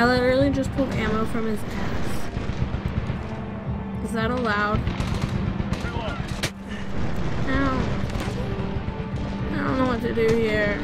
I literally just pulled ammo from his ass. Is that allowed? Ow. I don't know what to do here.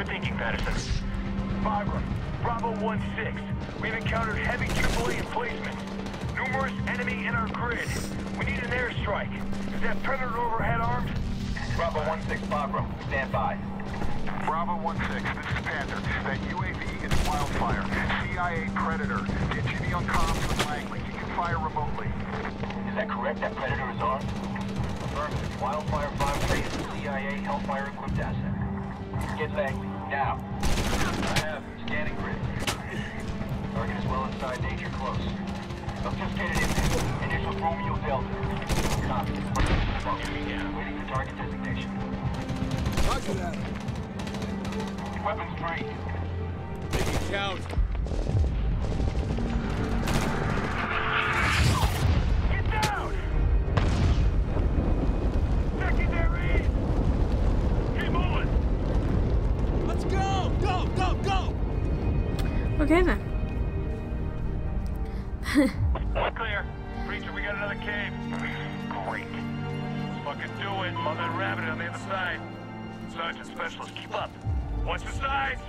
Good thinking, Patterson. Bagram, Bravo 1-6. We've encountered heavy AAA emplacements. Numerous enemy in our grid. We need an airstrike. Is that Predator overhead armed? Bravo 1-6, Bagram. Stand by. Bravo 1-6, this is Panther. That UAV is Wildfire. CIA Predator. Get Jimmy on comms with Langley. He can fire remotely. Is that correct? That Predator is armed? Affirmative. Wildfire 5 is CIA Hellfire equipped asset. Get back. Now. I have. Scanning grid. Target is well inside danger close. I've just get it in. Initial Romeo Delta. Copy. Waiting for target designation. Roger that. Weapons free. Make it count. Clear. Preacher, we got another cave. Great. Let's fucking do it. Mother and Rabbit on the other side. Sergeant Specialist, keep up. Watch the sides.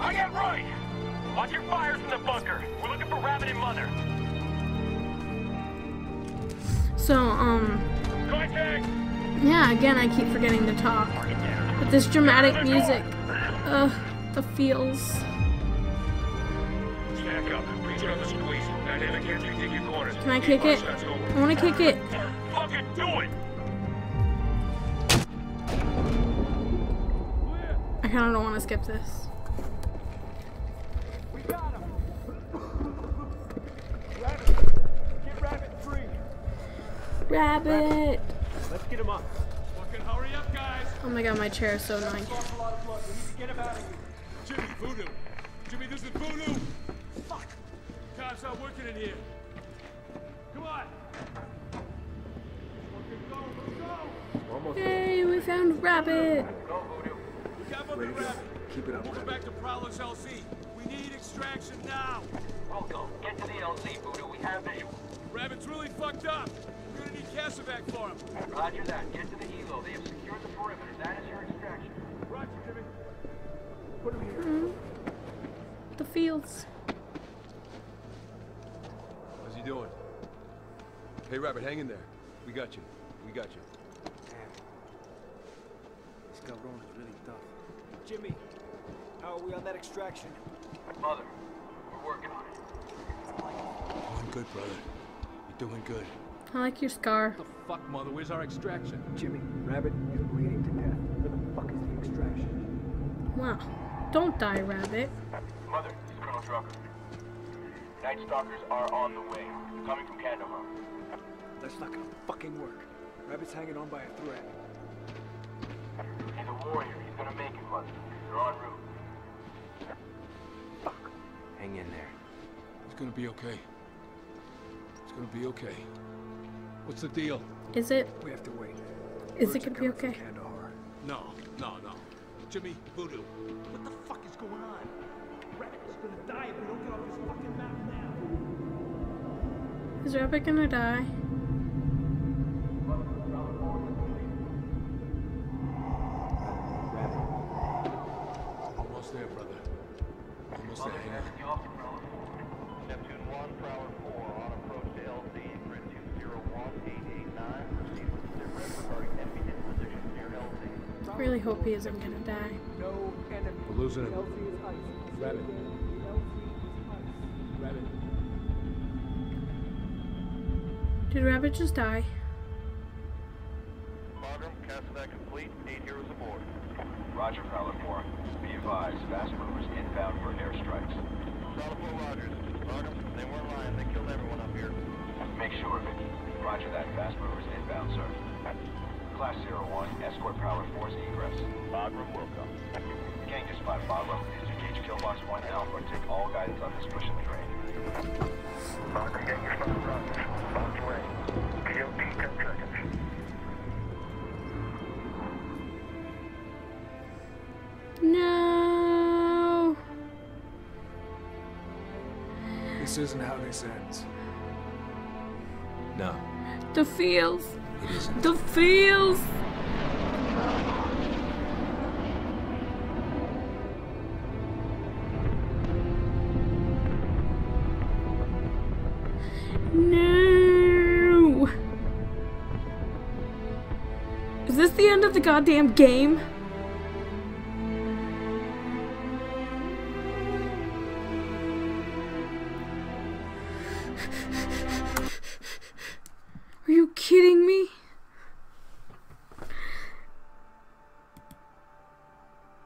I get right. Watch your fires from the bunker. We're looking for Rabbit and Mother. So, um, Contact! yeah, again, I keep forgetting to talk. But this dramatic music, ugh, the feels. Can I kick it? I want to kick it. I kind of don't want to skip this. We got him! Rabbit! Free! Rabbit! Let's get him up. Fucking hurry up, guys! Oh my god, my chair is so annoying. Jimmy, Voodoo! Jimmy, this is Voodoo! Fuck! Cops working in here. Come on! Fucking go, let's go! Yay, we found Rabbit! We got Mother Rabbit. Keep it up. Move back to Prowler's LZ. We need extraction now. Wilco, get to the LZ, Voodoo. We have visual. Rabbit's really fucked up. We're gonna need CASEVAC for him. Roger that. Get to the helo. They have secured the perimeter. That is your extraction. Roger, Jimmy. Put him here. The fields. Hey, Rabbit, hang in there. We got you. We got you. Damn. This Galron is really tough. Jimmy, how are we on that extraction? Mother, we're working on it. Doing good, brother. You're doing good. I like your scar. The fuck, Mother? Where's our extraction? Jimmy, Rabbit is bleeding to death. Where the fuck is the extraction? Wow. Don't die, Rabbit. Mother, this is Colonel Drucker. Night Stalkers are on the way. Coming from Kandahar. That's not gonna fucking work. Rabbit's hanging on by a thread. He's a warrior. He's gonna make it, London. They're en route. Fuck. Hang in there. It's gonna be okay. It's gonna be okay. What's the deal? Is it? We have to wait. Is Birds it gonna be coming from okay? Kandahar. No, no, no. Jimmy, Voodoo. What the fuck is going on? Rabbit is gonna die if we don't get off this fucking map now. Is Rabbit gonna die? Really hope he isn't gonna die. No enemy. We're losing him. LZ is ice. Rabbit. LZ is ice. Rabbit. Did Rabbit just die? Bagram, CASEVAC complete, eight heroes aboard. Roger, Prowler 4. Be advised, fast movers inbound for airstrikes. Prowler 4, Rogers. Bagram, they weren't lying. They killed everyone up here. Make sure of it. Roger that. Fast movers inbound, sir. Class 01, escort Prowler 4's egress. Bagram will come. Gang just spot Bagram. Disengage Killbox 1 Alpha and take all guidance on this push in the train. Bagram, gang your spot Rogers. Bomb's away. POT 10 seconds. No. This isn't how this ends. No, The feels. it isn't. The feels. No. Is this the end of the goddamn game? Are you kidding me?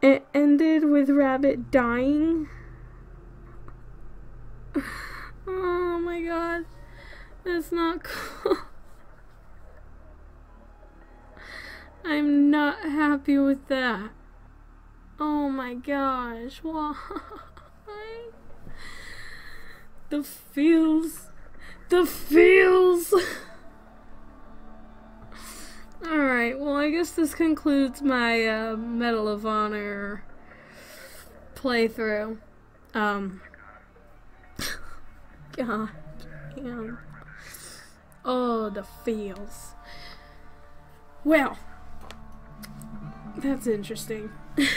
It ended with Rabbit dying. Oh my god. That's not cool. I'm not happy with that. Oh my gosh. Why? The feels. The feels. Alright, well, I guess this concludes my uh, Medal of Honor playthrough. Um. God damn. Oh, the feels. Well, that's interesting.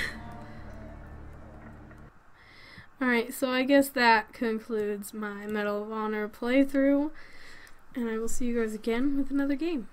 Alright, so I guess that concludes my Medal of Honor playthrough. And I will see you guys again with another game.